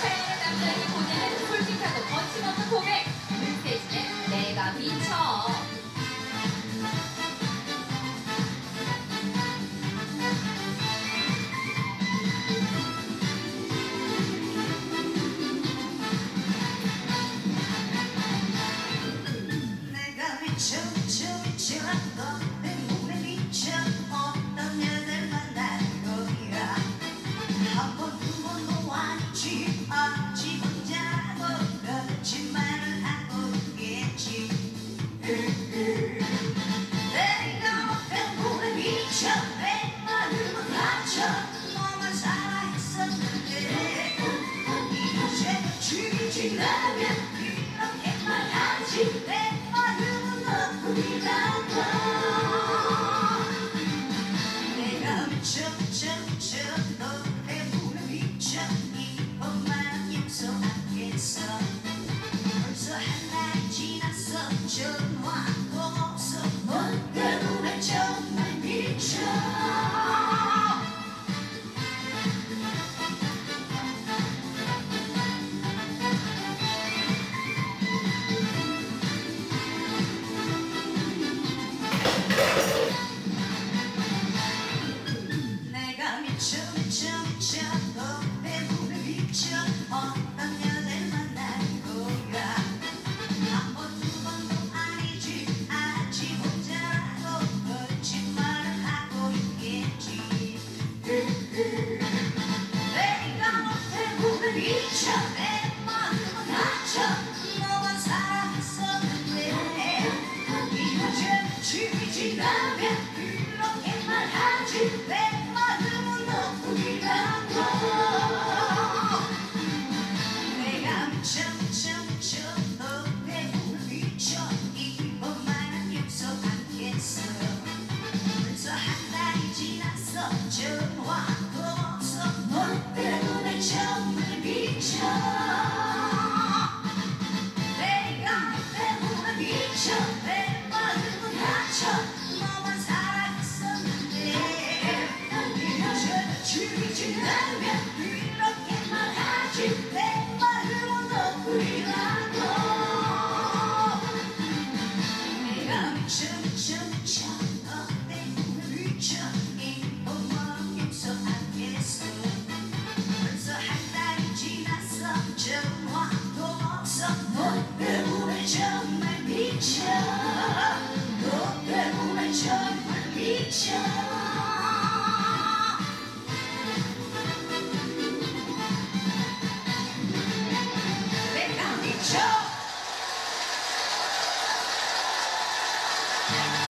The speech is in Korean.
사랑하는 남자에게 보내는 솔직하고 거침없는 고백. 홈페이지는 내가 미쳐. 내가 미쳐 미쳐 미쳐 한건 죽이라면 그렇게 말하지 내 마음은 너뿐이란 걸 Hey, come on, take me to the beach, Child.